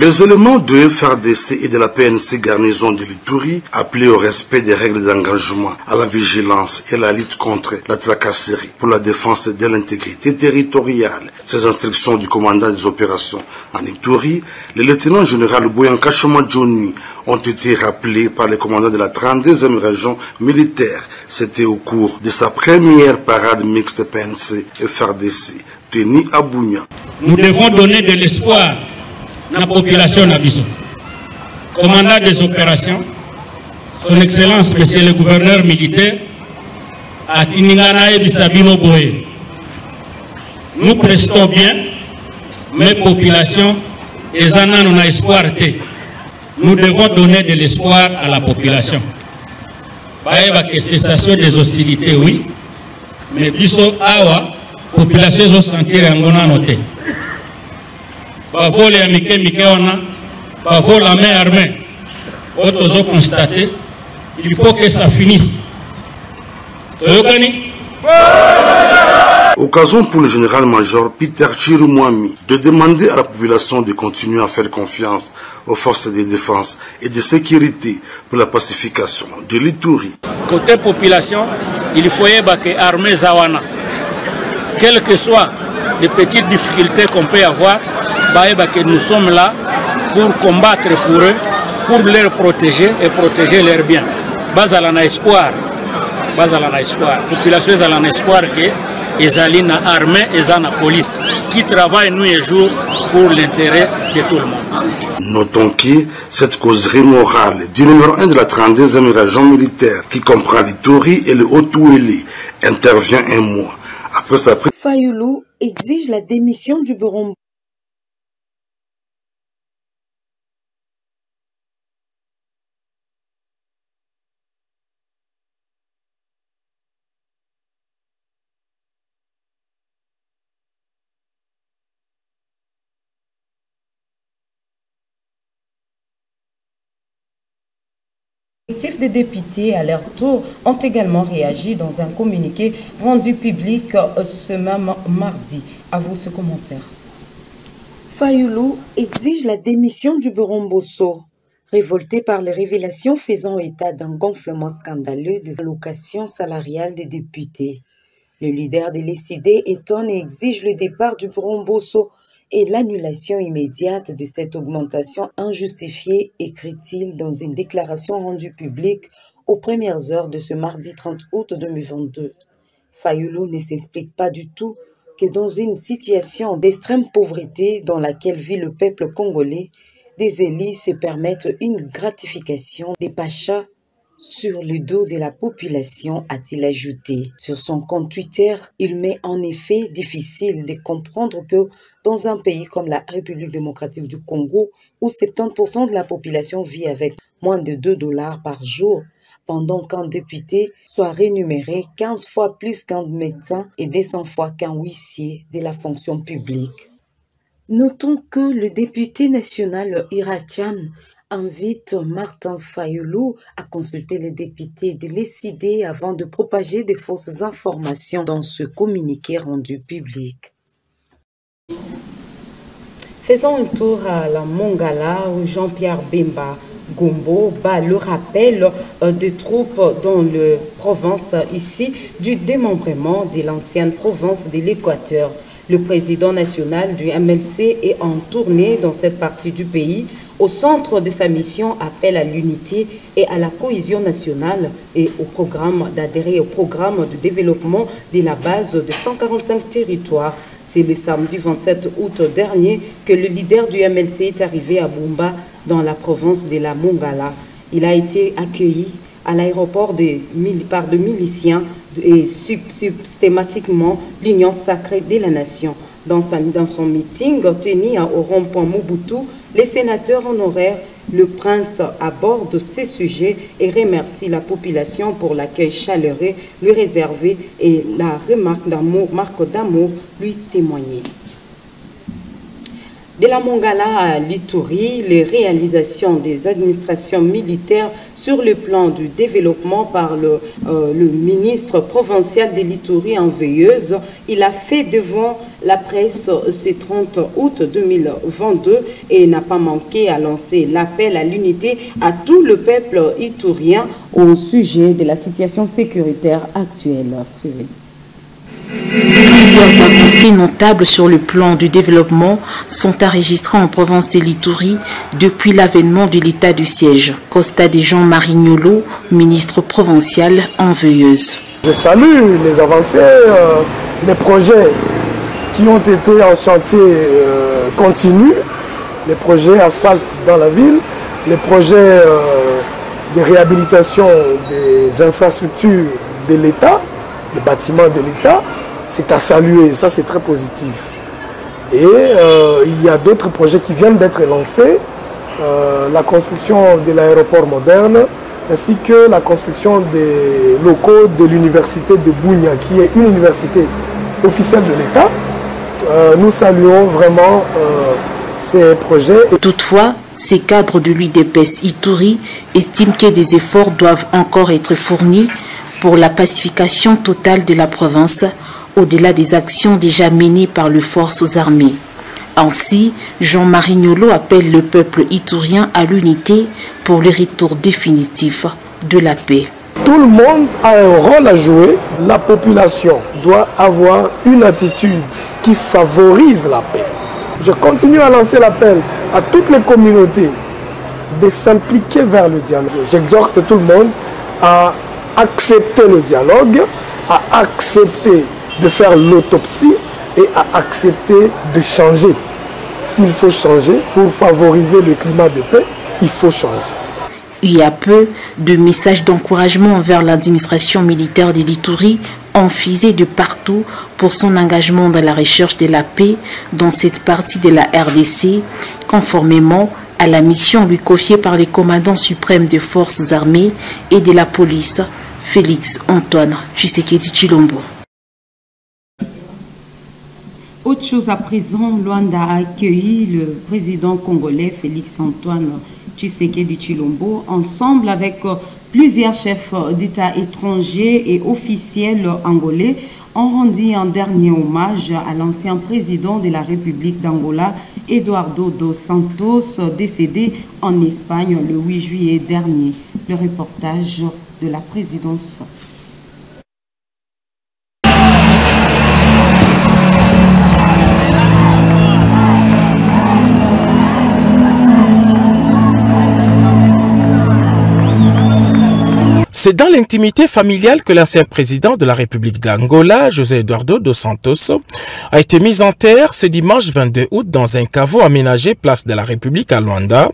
Les éléments de FRDC et de la PNC garnison de l'Itourie appelaient au respect des règles d'engagement, à la vigilance et à la lutte contre la tracasserie pour la défense de l'intégrité territoriale. Ces instructions du commandant des opérations en Itourie, le lieutenant général Boyanka Johnny ont été rappelées par le commandant de la 32e région militaire. C'était au cours de sa première parade mixte PNC FRDC, tenue à Bougna. Nous devons donner de l'espoir la population d'Abisso. Commandant des opérations, son Excellence, Monsieur le gouverneur militaire, à Tiningana et Sabino Boé. Nous prestons bien, mais population, nous espoir. Nous devons donner de l'espoir à la population. Baeba que cessation des hostilités, oui, mais biso awa, population zo sentir yango nano te. Bavole ya mike mike wana, bavole la main armée. Oyo tozo constater, il faut que ça finisse. Toyokani? Occasion pour le général-major Peter Chirumwami de demander à la population de continuer à faire confiance aux forces de défense et de sécurité pour la pacification de l'Itourie. Côté population, il faut que l'armée Zawana, quelles que soient les petites difficultés qu'on peut avoir, que nous sommes là pour combattre pour eux, pour les protéger et protéger leurs biens. Bazala na espoir, bazala na espoir. Population ezala na espoir que ezali na armée eza na police qui travaille nuit et jour pour l'intérêt de tout le monde. Notons que cette causerie morale du numéro 1 de la 32e région militaire qui comprend l'Ituri et le Haut-Ouélé intervient un mois après sa prise. Fayoulou exige la démission du Burundi. Collectifs de députés, à leur tour, ont également réagi dans un communiqué rendu public ce même mardi. À vous ce commentaire. Fayoulou exige la démission du Buromboso. Révolté par les révélations faisant état d'un gonflement scandaleux des allocations salariales des députés, le leader des LCD étonne et exige le départ du Buromboso et l'annulation immédiate de cette augmentation injustifiée, écrit-il dans une déclaration rendue publique aux premières heures de ce mardi 30 août 2022. Fayoulou ne s'explique pas du tout que dans une situation d'extrême pauvreté dans laquelle vit le peuple congolais, des élus se permettent une gratification des pachas sur le dos de la population, a-t-il ajouté. Sur son compte Twitter, il met en effet difficile de comprendre que dans un pays comme la République démocratique du Congo, où 70% de la population vit avec moins de 2 dollars par jour, pendant qu'un député soit rémunéré 15 fois plus qu'un médecin et 200 fois qu'un huissier de la fonction publique. Notons que le député national Irachan invite Martin Fayoulou à consulter les députés de l'ECD avant de propager des fausses informations dans ce communiqué rendu public. Faisons un tour à la Mongala où Jean-Pierre Bemba Gombo bat le rappel des troupes dans la province ici du démembrement de l'ancienne province de l'Équateur. Le président national du MLC est en tournée dans cette partie du pays. Au centre de sa mission, appelle à l'unité et à la cohésion nationale et au programme d'adhérer au programme de développement de la base de 145 territoires. C'est le samedi 27 août dernier que le leader du MLC est arrivé à Bumba, dans la province de la Mongala. Il a été accueilli à l'aéroport par de miliciens et systématiquement l'Union sacrée de la nation. Dans, son meeting tenu au rond-point Mobutu, les sénateurs honoraires, le prince aborde ces sujets et remercie la population pour l'accueil chaleureux lui réservé et la remarque d'amour, marque d'amour lui témoignée. De la Mongala à l'Ituri, les réalisations des administrations militaires sur le plan du développement par le, euh, ministre provincial de l'Ituri en veilleuse, il a fait devant la presse ce 30 août 2022 et n'a pas manqué à lancer l'appel à l'unité à tout le peuple iturien au sujet de la situation sécuritaire actuelle. Suivez. Plusieurs avancées notables sur le plan du développement sont enregistrées en province de l'Itourie depuis l'avènement de l'état du siège. Costa de Jean Marignolo, ministre provincial en veilleuse. Je salue les avancées, euh, les projets qui ont été en chantier euh, continu, les projets asphalte dans la ville, les projets euh, de réhabilitation des infrastructures de l'État, des bâtiments de l'État, c'est à saluer, ça c'est très positif. Et euh, il y a d'autres projets qui viennent d'être lancés, euh, la construction de l'aéroport moderne, ainsi que la construction des locaux de l'université de Bougna, qui est une université officielle de l'État. Euh, nous saluons vraiment ces projets. Toutefois, ces cadres de l'UDPS Ituri estiment que des efforts doivent encore être fournis pour la pacification totale de la province au-delà des actions déjà menées par les forces armées. Ainsi, Jean Marignolo appelle le peuple iturien à l'unité pour le retour définitif de la paix. Tout le monde a un rôle à jouer. La population doit avoir une attitude qui favorise la paix. Je continue à lancer l'appel à toutes les communautés de s'impliquer vers le dialogue. J'exhorte tout le monde à accepter le dialogue, à accepter de faire l'autopsie et à accepter de changer. S'il faut changer pour favoriser le climat de paix, il faut changer. Il y a peu de messages d'encouragement envers l'administration militaire de l'Itourie enfisé de partout pour son engagement dans la recherche de la paix dans cette partie de la RDC, conformément à la mission lui confiée par les commandants suprêmes des forces armées et de la police, Félix Antoine Tshisekedi Chilombo. Autre chose à présent, Luanda a accueilli le président congolais Félix-Antoine Tshisekedi Chilombo ensemble avec plusieurs chefs d'État étrangers et officiels angolais ont rendu un dernier hommage à l'ancien président de la République d'Angola, Eduardo dos Santos, décédé en Espagne le 8 juillet dernier. Le reportage de la présidence C'est dans l'intimité familiale que l'ancien président de la République d'Angola, José Eduardo dos Santos, a été mis en terre ce dimanche 22 août dans un caveau aménagé place de la République à Luanda,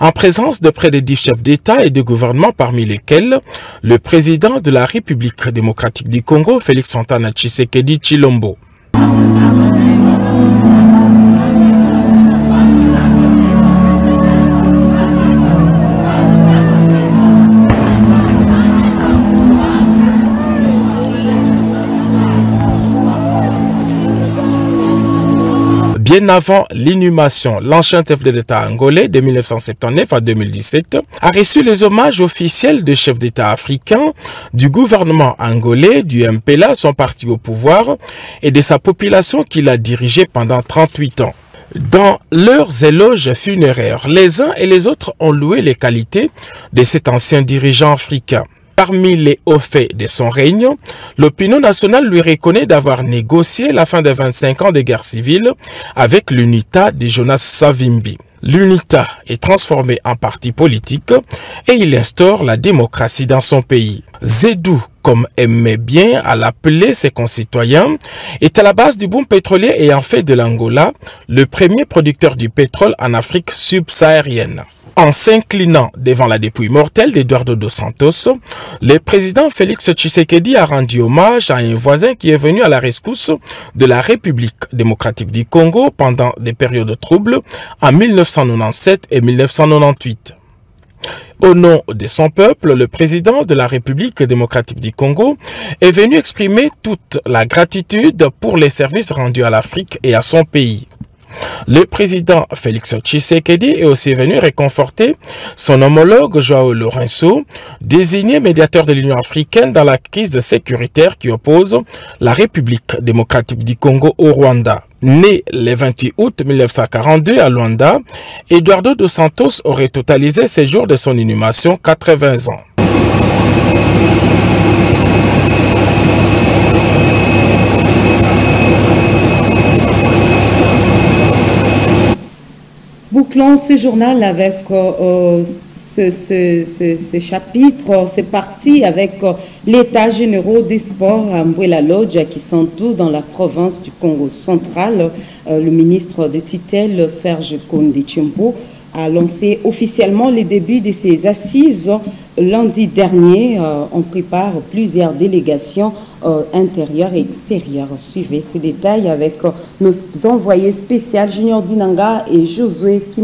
en présence de près de dix chefs d'État et de gouvernement parmi lesquels le président de la République démocratique du Congo, Félix Antoine Tshisekedi Chilombo. Bien avant l'inhumation, l'ancien chef de l'État angolais de 1979 à 2017 a reçu les hommages officiels de chefs d'État africains, du gouvernement angolais, du MPLA, son parti au pouvoir, et de sa population qu'il a dirigée pendant 38 ans. Dans leurs éloges funéraires, les uns et les autres ont loué les qualités de cet ancien dirigeant africain. Parmi les hauts faits de son règne, l'opinion nationale lui reconnaît d'avoir négocié la fin de 25 ans de guerre civile avec l'UNITA de Jonas Savimbi. L'UNITA est transformée en parti politique et il instaure la démocratie dans son pays. Zedou, comme aimait bien à l'appeler ses concitoyens, est à la base du boom pétrolier et en fait de l'Angola le premier producteur du pétrole en Afrique subsaharienne. En s'inclinant devant la dépouille mortelle d'Eduardo dos Santos, le président Félix Tshisekedi a rendu hommage à un voisin qui est venu à la rescousse de la République démocratique du Congo pendant des périodes troubles en 1997 et 1998. Au nom de son peuple, le président de la République démocratique du Congo est venu exprimer toute la gratitude pour les services rendus à l'Afrique et à son pays. Le président Félix Tshisekedi est aussi venu réconforter son homologue Joao Lourenço, désigné médiateur de l'Union africaine dans la crise sécuritaire qui oppose la République démocratique du Congo au Rwanda. Né le 28 août 1942 à Luanda, Eduardo dos Santos aurait totalisé ses jours de son inhumation 80 ans. Bouclons ce journal avec euh, ce, ce, ce, chapitre. C'est parti avec euh, l'état général des sports à Mbouela Lodge qui sont tous dans la province du Congo central. Euh, le ministre de tutelle, Serge Konde Chimbo, a lancé officiellement les débuts de ses assises lundi dernier. Euh, on prépare plusieurs délégations euh, intérieures et extérieures. Suivez ces détails avec euh, nos envoyés spéciaux Junior Dinanga et Josué dit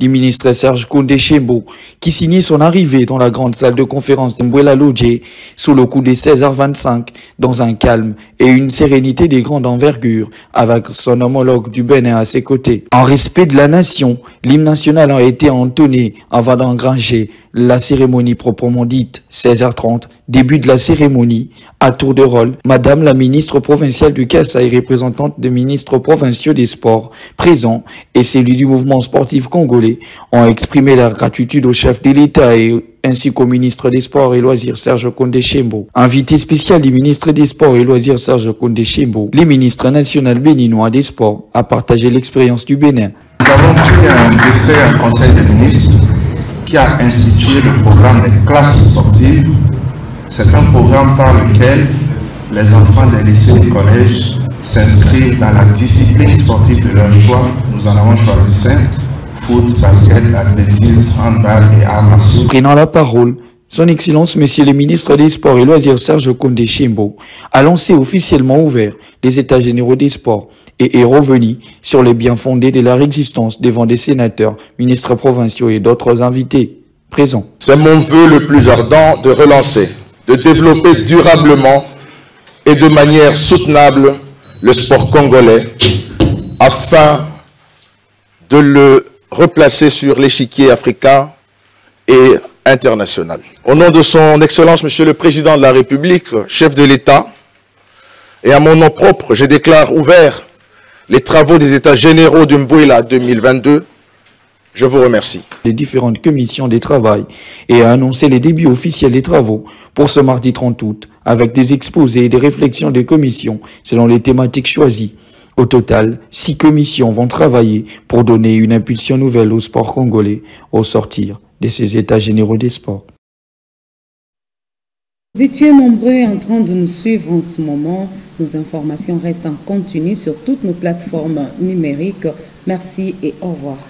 du ministre Serge Koundé Chembo, qui signait son arrivée dans la grande salle de conférence de Mbouela Lodje sous le coup des 16h25, dans un calme et une sérénité des grandes envergures, avec son homologue du Bénin à ses côtés. En respect de la nation, l'hymne national a été entonné avant d'engranger la cérémonie proprement dite. 16h30, début de la cérémonie, à tour de rôle, Madame la ministre provinciale du et représentante des ministres provinciaux des sports présents et celui du mouvement sportif congolais ont exprimé leur gratitude au chef de l'État et ainsi qu'au ministre des Sports et Loisirs Serge Konde Chembo. Invité spécial du ministre des Sports et Loisirs Serge Konde Chembo, le ministre national béninois des Sports a partagé l'expérience du Bénin. Nous avons pris un décret, conseil ministres qui a institué le programme des classes sportives c'est un programme par lequel les enfants des lycées et collèges s'inscrivent dans la discipline sportive de leur choix. Nous en avons choisi cinq foot, basket, athlétisme, handball et arts martiaux. Prenant la parole, son Excellence, Monsieur le ministre des Sports et Loisirs Serge Konde Chimbo, a lancé officiellement ouvert les États généraux des sports et est revenu sur les biens fondés de leur existence devant des sénateurs, ministres provinciaux et d'autres invités présents. C'est mon vœu le plus ardent de relancer de développer durablement et de manière soutenable le sport congolais afin de le replacer sur l'échiquier africain et international. Au nom de son Excellence, Monsieur le Président de la République, chef de l'État, et à mon nom propre, je déclare ouvert les travaux des États généraux du Mbouila 2022 je vous remercie. Les différentes commissions des travail et a annoncé les débuts officiels des travaux pour ce mardi 30 août, avec des exposés et des réflexions des commissions selon les thématiques choisies. Au total, six commissions vont travailler pour donner une impulsion nouvelle au sport congolais au sortir de ces états généraux des sports. Vous étiez nombreux en train de nous suivre en ce moment. Nos informations restent en continu sur toutes nos plateformes numériques. Merci et au revoir.